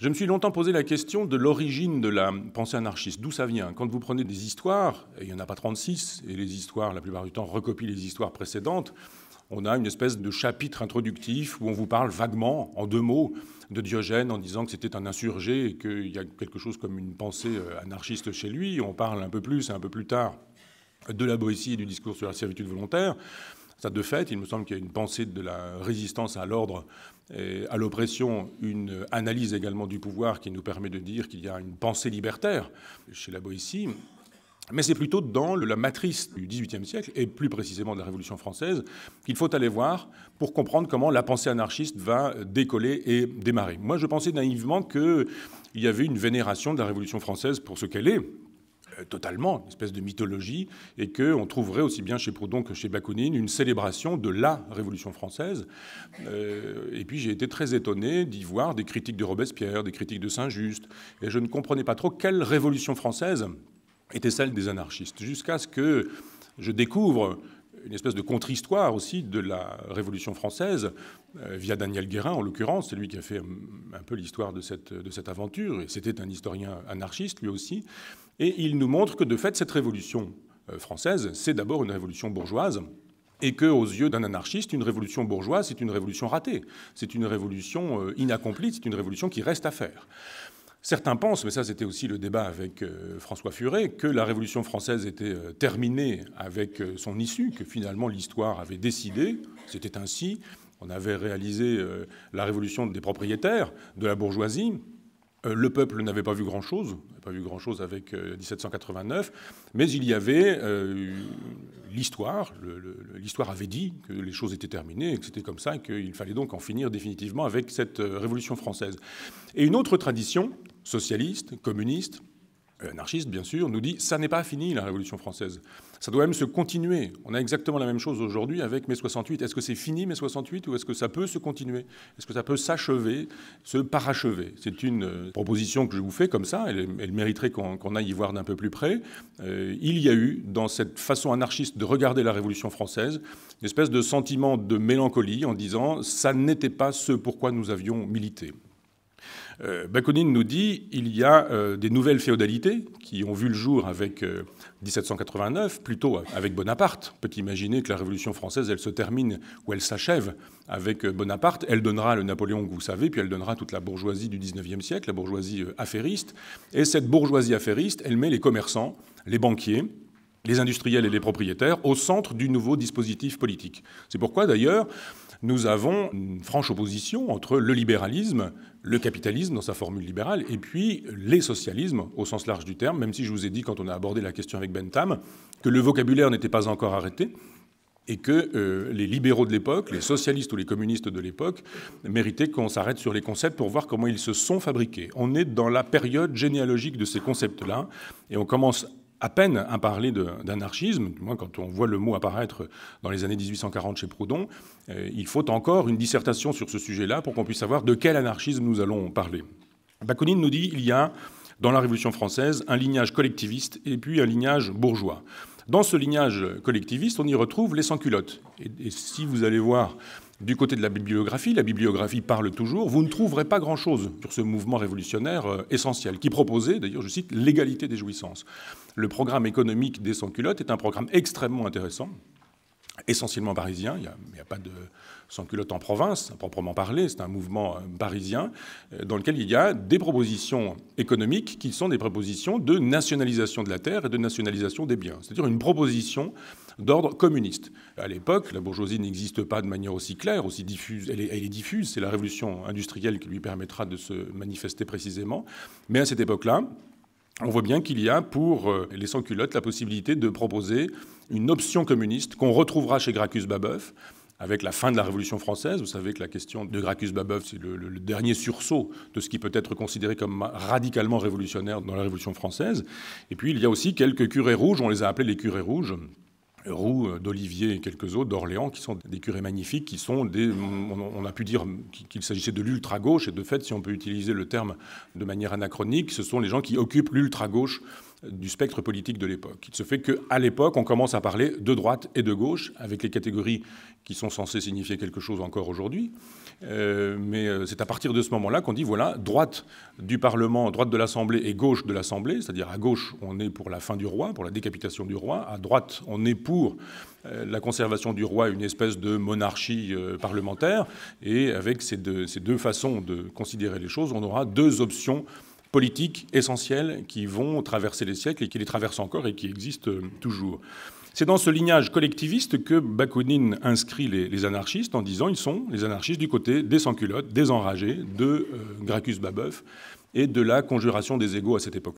Je me suis longtemps posé la question de l'origine de la pensée anarchiste, d'où ça vient? Quand vous prenez des histoires, et il n'y en a pas 36, et les histoires, la plupart du temps, recopient les histoires précédentes, on a une espèce de chapitre introductif où on vous parle vaguement, en deux mots, de Diogène en disant que c'était un insurgé et qu'il y a quelque chose comme une pensée euh, anarchiste chez lui. On parle un peu plus, un peu plus tard, de la Boétie et du discours sur la servitude volontaire. Ça, de fait, il me semble qu'il y a une pensée de la résistance à l'ordre et à l'oppression, une analyse également du pouvoir qui nous permet de dire qu'il y a une pensée libertaire chez la Boétie. Mais c'est plutôt dans la matrice du XVIIIe siècle, et plus précisément de la Révolution française, qu'il faut aller voir pour comprendre comment la pensée anarchiste va décoller et démarrer. Moi, je pensais naïvement qu'il y avait une vénération de la Révolution française pour ce qu'elle est, totalement, une espèce de mythologie, et qu'on trouverait aussi bien chez Proudhon que chez Bakounine une célébration de la Révolution française. Euh, et puis j'ai été très étonné d'y voir des critiques de Robespierre, des critiques de Saint-Just, et je ne comprenais pas trop quelle Révolution française était celle des anarchistes, jusqu'à ce que je découvre une espèce de contre-histoire aussi de la Révolution française, euh, via Daniel Guérin en l'occurrence, c'est lui qui a fait un peu l'histoire de cette, de cette aventure, et c'était un historien anarchiste lui aussi, et il nous montre que de fait cette Révolution euh, française, c'est d'abord une révolution bourgeoise, et que, aux yeux d'un anarchiste, une révolution bourgeoise, c'est une révolution ratée, c'est une révolution euh, inaccomplie, c'est une révolution qui reste à faire. Certains pensent, mais ça c'était aussi le débat avec euh, François Furet, que la Révolution française était euh, terminée avec euh, son issue, que finalement l'histoire avait décidé, c'était ainsi, on avait réalisé la révolution des propriétaires, de la bourgeoisie, le peuple n'avait pas vu grand-chose, pas vu grand-chose avec 1789, mais il y avait l'histoire. L'histoire avait dit que les choses étaient terminées, que c'était comme ça, qu'il fallait donc en finir définitivement avec cette Révolution française. Et une autre tradition, socialiste, communiste, euh, anarchiste bien sûr, nous dit ça n'est pas fini la Révolution française. Ça doit même se continuer. On a exactement la même chose aujourd'hui avec mai 68. Est-ce que c'est fini mai 68 ou est-ce que ça peut se continuer? Est-ce que ça peut s'achever, se parachever? C'est une euh, proposition que je vous fais comme ça. Elle, mériterait qu'on aille y voir d'un peu plus près. Euh, il y a eu dans cette façon anarchiste de regarder la Révolution française une espèce de sentiment de mélancolie en disant ça n'était pas ce pourquoi nous avions milité. Euh, Bakounine nous dit il y a euh, des nouvelles féodalités qui ont vu le jour avec 1789, euh, plutôt avec Bonaparte. On peut imaginer que la Révolution française, elle se termine ou elle s'achève avec Bonaparte. Elle donnera le Napoléon que vous savez, puis elle donnera toute la bourgeoisie du 19e siècle, la bourgeoisie affairiste. Et cette bourgeoisie affairiste, elle met les commerçants, les banquiers, les industriels et les propriétaires au centre du nouveau dispositif politique. C'est pourquoi d'ailleurs nous avons une franche opposition entre le libéralisme, le capitalisme dans sa formule libérale, et puis les socialismes au sens large du terme, même si je vous ai dit quand on a abordé la question avec Bentham que le vocabulaire n'était pas encore arrêté et que euh, les libéraux de l'époque, les socialistes ou les communistes de l'époque, méritaient qu'on s'arrête sur les concepts pour voir comment ils se sont fabriqués. On est dans la période généalogique de ces concepts-là, et on commence à peine à parler d'anarchisme. Moi, quand on voit le mot apparaître dans les années 1840 chez Proudhon, euh, il faut encore une dissertation sur ce sujet-là pour qu'on puisse savoir de quel anarchisme nous allons parler. Bakounine nous dit qu'il y a dans la Révolution française un lignage collectiviste et puis un lignage bourgeois. Dans ce lignage collectiviste, on y retrouve les sans-culottes. et, si vous allez voir du côté de la bibliographie, la bibliographie parle toujours, vous ne trouverez pas grand-chose sur ce mouvement révolutionnaire euh, essentiel, qui proposait, d'ailleurs, je cite, l'égalité des jouissances. Le programme économique des sans-culottes est un programme extrêmement intéressant, essentiellement parisien. Il n'y a, pas de sans-culottes en province, à proprement parler. C'est un mouvement euh, parisien euh, dans lequel il y a des propositions économiques qui sont des propositions de nationalisation de la terre et de nationalisation des biens. C'est-à-dire une proposition d'ordre communiste. À l'époque, la bourgeoisie n'existe pas de manière aussi claire, aussi diffuse. Elle est, diffuse, c'est la révolution industrielle qui lui permettra de se manifester précisément. Mais à cette époque-là, on voit bien qu'il y a pour euh, les sans-culottes la possibilité de proposer une option communiste qu'on retrouvera chez Gracchus Babeuf avec la fin de la Révolution française. Vous savez que la question de Gracchus Babeuf, c'est le, le, dernier sursaut de ce qui peut être considéré comme radicalement révolutionnaire dans la Révolution française. Et puis il y a aussi quelques curés rouges, on les a appelés les curés rouges, Roux, euh, d'Olivier et quelques autres d'Orléans, qui sont des curés magnifiques, qui sont des. On a pu dire qu'il s'agissait de l'ultra-gauche, et de fait, si on peut utiliser le terme de manière anachronique, ce sont les gens qui occupent l'ultra-gauche du spectre politique de l'époque. Il se fait qu'à l'époque, on commence à parler de droite et de gauche, avec les catégories qui sont censées signifier quelque chose encore aujourd'hui. Euh, mais euh, c'est à partir de ce moment-là qu'on dit, voilà, droite du Parlement, droite de l'Assemblée et gauche de l'Assemblée, c'est-à-dire à gauche, on est pour la fin du roi, pour la décapitation du roi, à droite, on est pour euh, la conservation du roi, une espèce de monarchie parlementaire, et avec ces deux, ces deux façons de considérer les choses, on aura deux options politiques essentielles qui vont traverser les siècles et qui les traversent encore et qui existent toujours. C'est dans ce lignage collectiviste que Bakounine inscrit les, anarchistes en disant ils sont les anarchistes du côté des sans-culottes, des enragés, de euh, Gracchus Babeuf et de la conjuration des égaux à cette époque.